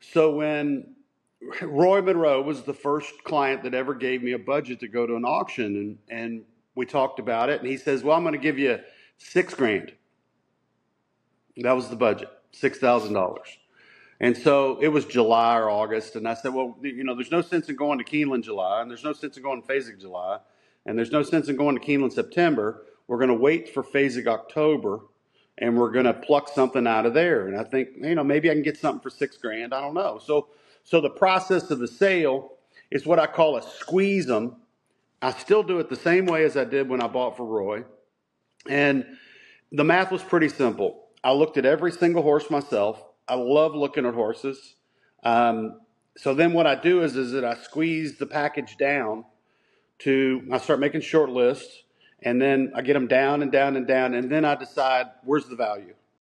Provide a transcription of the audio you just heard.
So when Roy Monroe was the first client that ever gave me a budget to go to an auction, and, and we talked about it, and he says, Well, I'm going to give you six grand. That was the budget, $6,000. And so it was July or August, and I said, Well, you know, there's no sense in going to Keeneland July, and there's no sense in going to Fasig July, and there's no sense in going to Keeneland September. We're going to wait for Fasig October and we're going to pluck something out of there. And I think, you know, maybe I can get something for six grand. I don't know. So, so the process of the sale is what I call a squeeze them. I still do it the same way as I did when I bought for Roy. And the math was pretty simple. I looked at every single horse myself. I love looking at horses. Um, so then what I do is, is that I squeeze the package down to, I start making short lists and then I get them down and down and down, and then I decide where's the value.